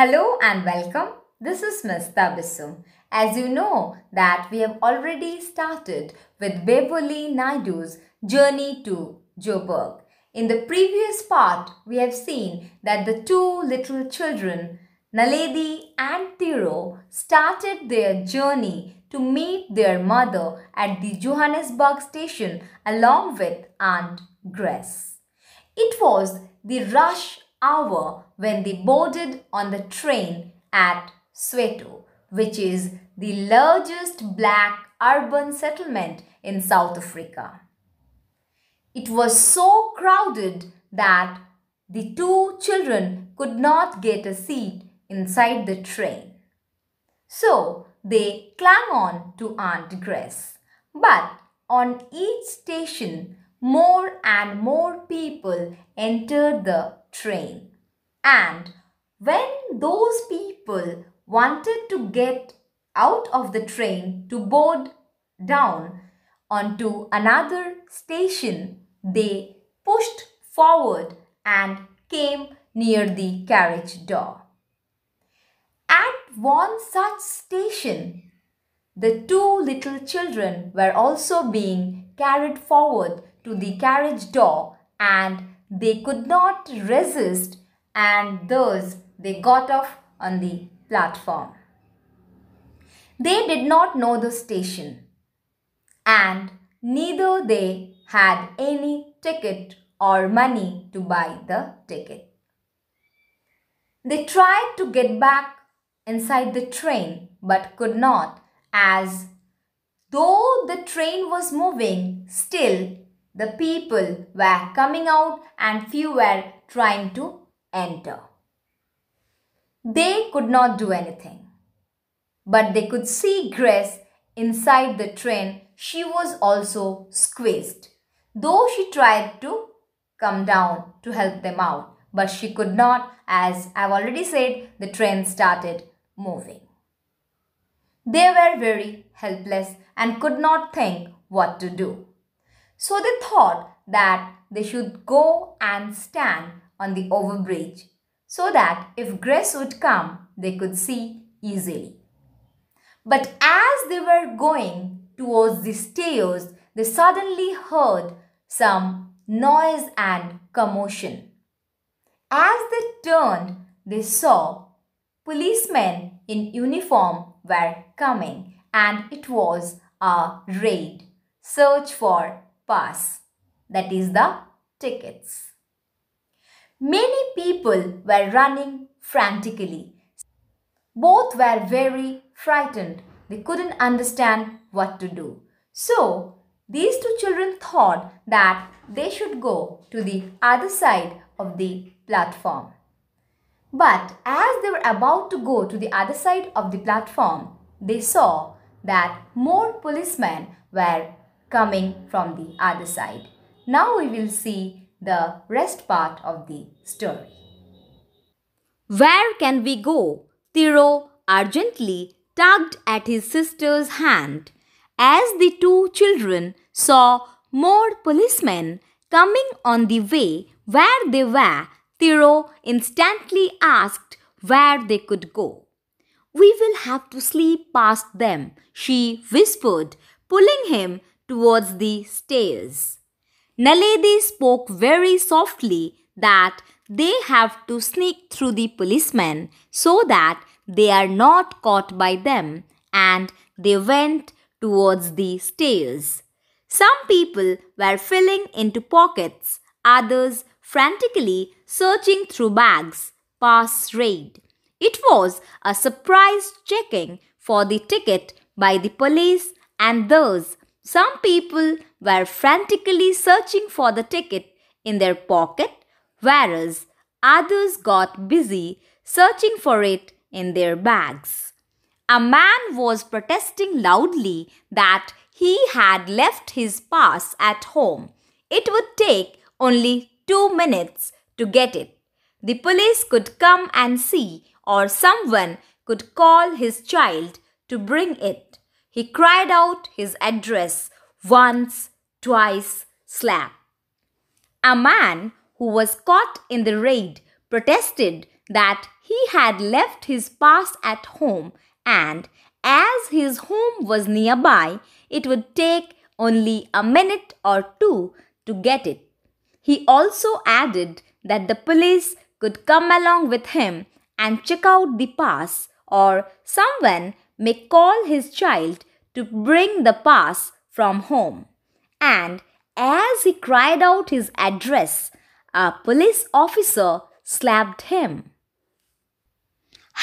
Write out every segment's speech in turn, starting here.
Hello and welcome. This is Ms. Tabassum. As you know that we have already started with Beverley Naidoo's journey to Jo'burg. In the previous part, we have seen that the two little children, Naledi and Tiro, started their journey to meet their mother at the Johannesburg station along with Aunt Grace. It was the rush hour when they boarded on the train at Soweto, which is the largest black urban settlement in South Africa. It was so crowded that the two children could not get a seat inside the train. So they clung on to Aunt Grace. But on each station, more and more people entered the train. And when those people wanted to get out of the train to board down onto another station, they pushed forward and came near the carriage door. At one such station, the two little children were also being carried forward to the carriage door and they could not resist and thus they got off on the platform. They did not know the station and neither they had any ticket or money to buy the ticket. They tried to get back inside the train but could not as though the train was moving still the people were coming out and few were trying to enter. They could not do anything. But they could see Grace inside the train. She was also squeezed. Though she tried to come down to help them out. But she could not as I've already said the train started moving. They were very helpless and could not think what to do. So they thought that they should go and stand on the overbridge so that if Grace would come, they could see easily. But as they were going towards the stairs, they suddenly heard some noise and commotion. As they turned, they saw policemen in uniform were coming and it was a raid. Search for pass, that is the tickets. Many people were running frantically. Both were very frightened. They couldn't understand what to do. So, these two children thought that they should go to the other side of the platform. But as they were about to go to the other side of the platform, they saw that more policemen were coming from the other side. Now we will see the rest part of the story. Where can we go? Tiro urgently tugged at his sister's hand as the two children saw more policemen coming on the way where they were. Tiro instantly asked where they could go. We will have to sleep past them, she whispered, pulling him towards the stairs. Naledi spoke very softly that they have to sneak through the policemen so that they are not caught by them and they went towards the stairs. Some people were filling into pockets, others frantically searching through bags. Pass raid. It was a surprise checking for the ticket by the police and those some people were frantically searching for the ticket in their pocket, whereas others got busy searching for it in their bags. A man was protesting loudly that he had left his pass at home. It would take only two minutes to get it. The police could come and see, or someone could call his child to bring it. He cried out his address once, twice, slap. A man who was caught in the raid protested that he had left his pass at home and as his home was nearby, it would take only a minute or two to get it. He also added that the police could come along with him and check out the pass, or someone may call his child to bring the pass from home. And as he cried out his address, a police officer slapped him.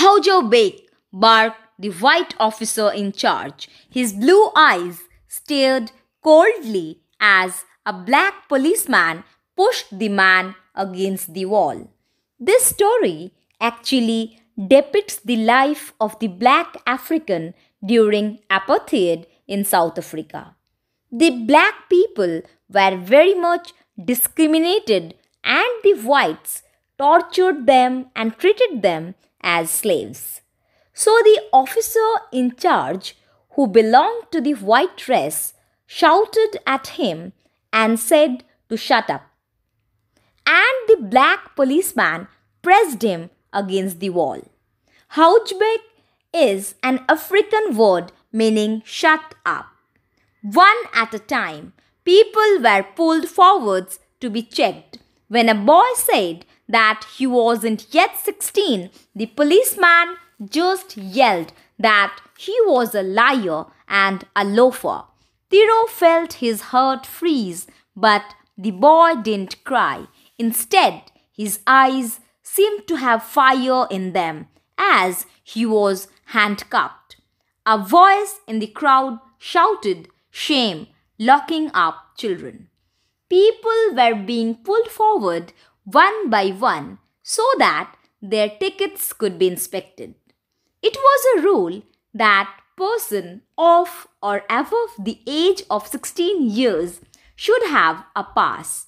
Hou jou bek barked the white officer in charge. His blue eyes stared coldly as a black policeman pushed the man against the wall. This story actually depicts the life of the black African during apartheid in South Africa. The black people were very much discriminated and the whites tortured them and treated them as slaves. So the officer in charge, who belonged to the white race, shouted at him and said to shut up. And the black policeman pressed him against the wall. Houtbek is an African word meaning shut up. One at a time, people were pulled forwards to be checked. When a boy said that he wasn't yet 16, the policeman just yelled that he was a liar and a loafer. Tiro felt his heart freeze, but the boy didn't cry. Instead, his eyes seemed to have fire in them as he was handcuffed. A voice in the crowd shouted, Shame, locking up children. People were being pulled forward one by one so that their tickets could be inspected. It was a rule that person of or above the age of 16 years should have a pass.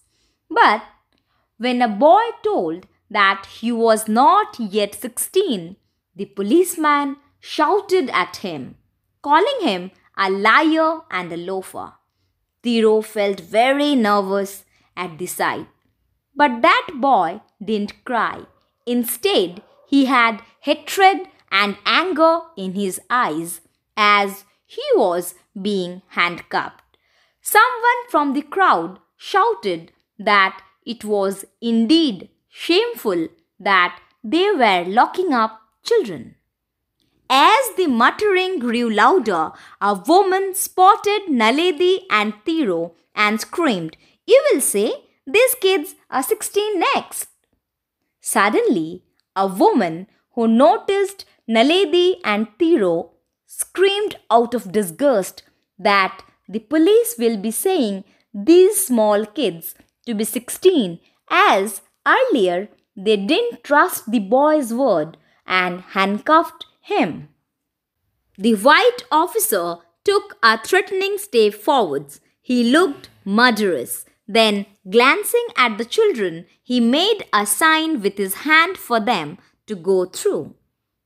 But when a boy told that he was not yet 16, the policeman shouted at him, calling him a liar and a loafer. Tiro felt very nervous at the sight. But that boy didn't cry. Instead, he had hatred and anger in his eyes as he was being handcuffed. Someone from the crowd shouted that it was indeed shameful that they were locking up children. As the muttering grew louder, a woman spotted Naledi and Tiro and screamed, You will say these kids are 16 next. Suddenly, a woman who noticed Naledi and Tiro screamed out of disgust that the police will be saying these small kids to be 16 as earlier they didn't trust the boy's word and handcuffed him. The white officer took a threatening step forwards. He looked murderous. Then, glancing at the children, he made a sign with his hand for them to go through.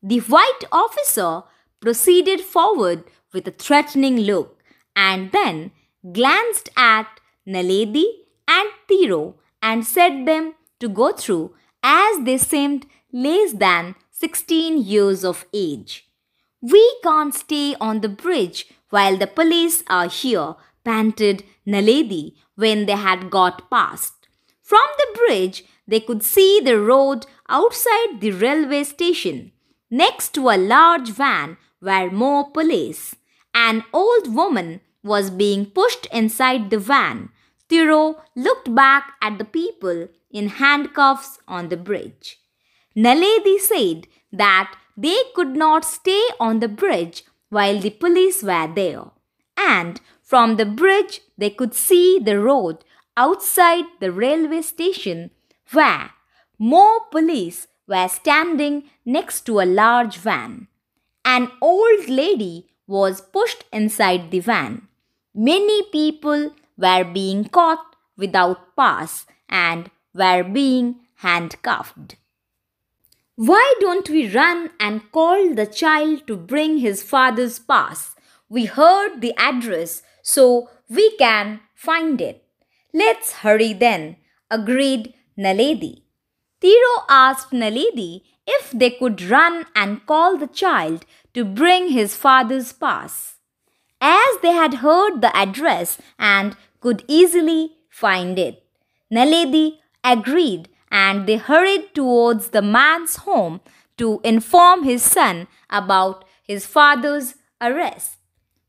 The white officer proceeded forward with a threatening look and then glanced at Naledi and Tiro and said them to go through as they seemed less than 16 years of age. We can't stay on the bridge while the police are here, panted Naledi when they had got past. From the bridge, they could see the road outside the railway station. Next to a large van were more police. An old woman was being pushed inside the van. Tiro looked back at the people in handcuffs on the bridge. Naledi said that they could not stay on the bridge while the police were there. And from the bridge, they could see the road outside the railway station where more police were standing next to a large van. An old lady was pushed inside the van. Many people were being caught without pass and were being handcuffed. Why don't we run and call the child to bring his father's pass? We heard the address, so we can find it. Let's hurry then, agreed Naledi. Tiro asked Naledi if they could run and call the child to bring his father's pass. As they had heard the address and could easily find it, Naledi agreed and they hurried towards the man's home to inform his son about his father's arrest.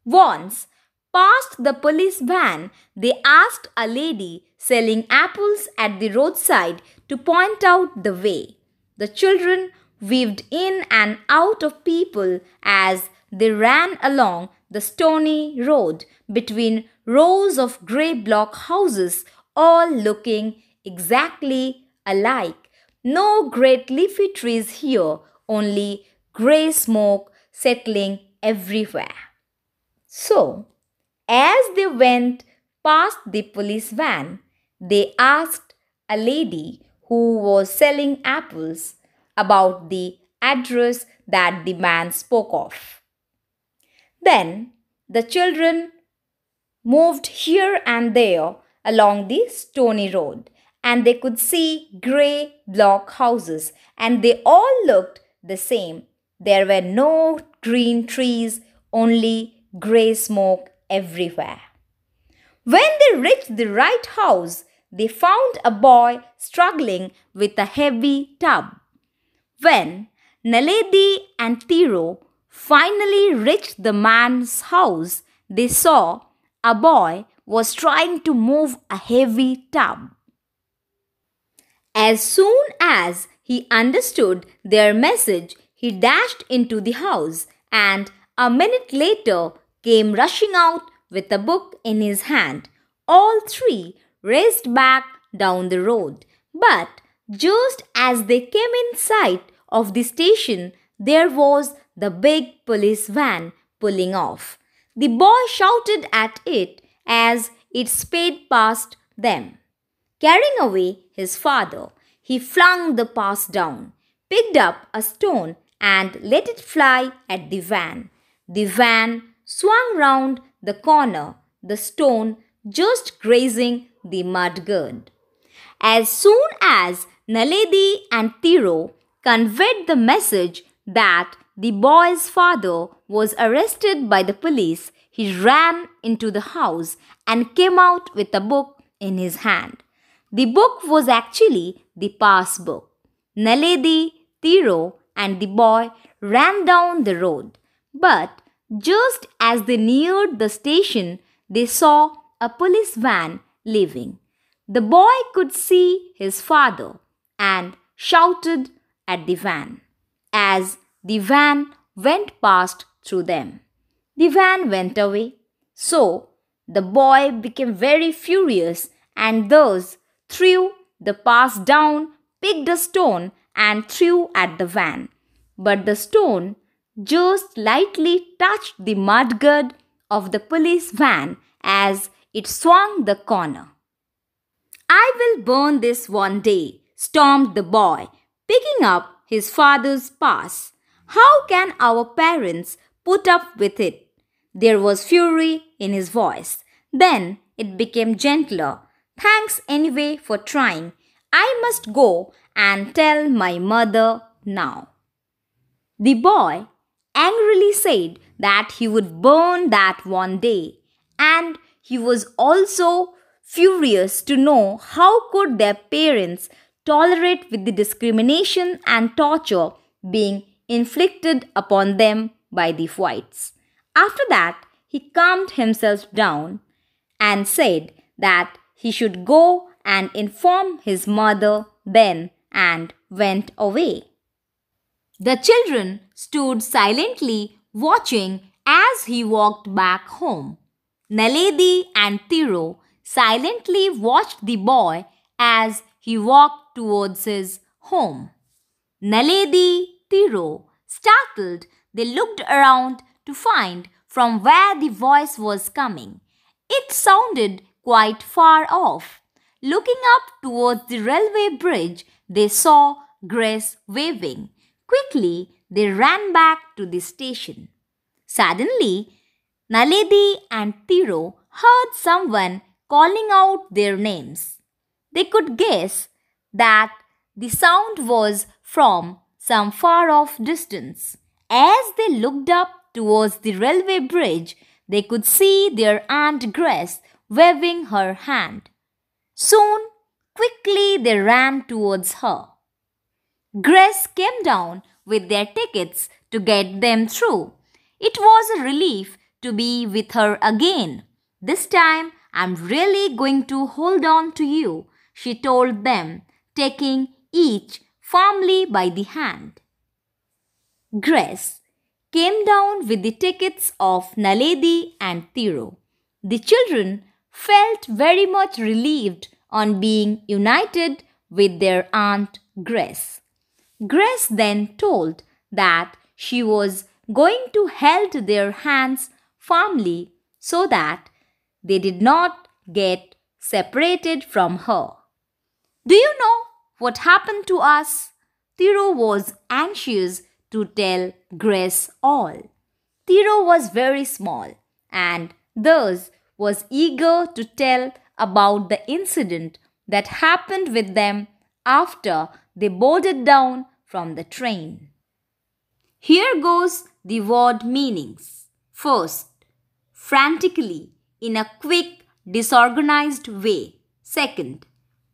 Once past the police van, they asked a lady selling apples at the roadside to point out the way. The children weaved in and out of people as they ran along the stony road between rows of grey block houses, all looking exactly alike. No great leafy trees here, only grey smoke settling everywhere. So, as they went past the police van, they asked a lady who was selling apples about the address that the man spoke of. Then the children moved here and there along the stony road and they could see grey block houses and they all looked the same. There were no green trees, only grey smoke everywhere. When they reached the right house, they found a boy struggling with a heavy tub. When Naledi and Tiro finally reached the man's house, they saw a boy was trying to move a heavy tub. As soon as he understood their message, he dashed into the house and a minute later came rushing out with a book in his hand. All three raced back down the road. But just as they came in sight of the station, there was the big police van pulling off. The boy shouted at it as it sped past them. Carrying away his father, he flung the pass down, picked up a stone, and let it fly at the van. The van swung round the corner, the stone just grazing the mudguard. As soon as Naledi and Tiro conveyed the message that the boy's father was arrested by the police, he ran into the house and came out with a book in his hand. The book was actually the pass book. Naledi, Tiro, and the boy ran down the road. But just as they neared the station, they saw a police van leaving. The boy could see his father and shouted at the van as the van went past through them. The van went away. So the boy became very furious and thus threw the pass down, picked a stone, and threw at the van. But the stone just lightly touched the mudguard of the police van as it swung the corner. I will burn this one day, stormed the boy, picking up his father's pass. How can our parents put up with it? There was fury in his voice. Then it became gentler. Thanks anyway for trying. I must go and tell my mother now. The boy angrily said that he would burn that one day and he was also furious to know how could their parents tolerate with the discrimination and torture being inflicted upon them by the whites. After that, he calmed himself down and said that he should go and inform his mother then and went away. The children stood silently watching as he walked back home. Naledi and Tiro silently watched the boy as he walked towards his home. Naledi, Tiro, startled, they looked around to find from where the voice was coming. It sounded quite far off. Looking up towards the railway bridge, they saw Grace waving. Quickly, they ran back to the station. Suddenly, Naledi and Tiro heard someone calling out their names. They could guess that the sound was from some far off distance. As they looked up towards the railway bridge, they could see their Aunt Grace waving her hand. Soon, quickly they ran towards her. Grace came down with their tickets to get them through. It was a relief to be with her again. This time, I'm really going to hold on to you, she told them, taking each firmly by the hand. Grace came down with the tickets of Naledi and Tiro. The children felt very much relieved on being united with their aunt Grace. Grace then told that she was going to hold their hands firmly so that they did not get separated from her. Do you know what happened to us? Tiro was anxious to tell Grace all. Tiro was very small and thus was eager to tell about the incident that happened with them after they boarded down from the train. Here goes the word meanings. First, frantically, in a quick, disorganized way. Second,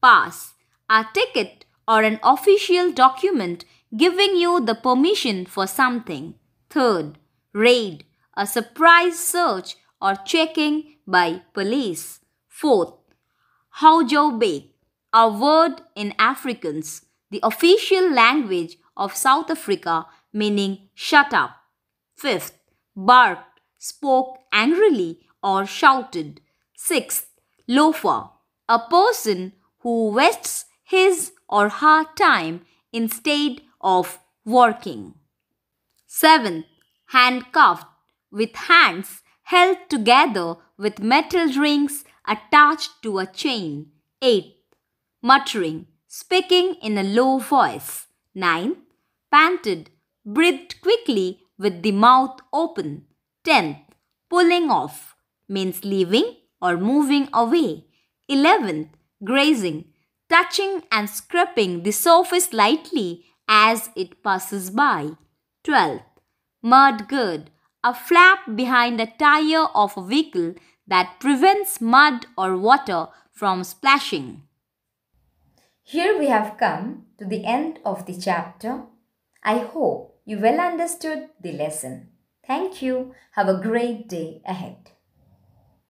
pass, a ticket or an official document giving you the permission for something. Third, raid, a surprise search or checking by police. Fourth, Hou jou bek, a word in Afrikaans, the official language of South Africa meaning shut up. Fifth, barked, spoke angrily or shouted. Sixth, loafer, a person who wastes his or her time instead of working. Seventh, handcuffed with hands held together with metal rings attached to a chain. Eighth, muttering, speaking in a low voice. Ninth, panted, breathed quickly with the mouth open. Tenth, pulling off means leaving or moving away. Eleventh, grazing, touching and scraping the surface lightly as it passes by. 12th, mudguard, a flap behind a tire of a vehicle that prevents mud or water from splashing. Here we have come to the end of the chapter. I hope you well understood the lesson. Thank you. Have a great day ahead.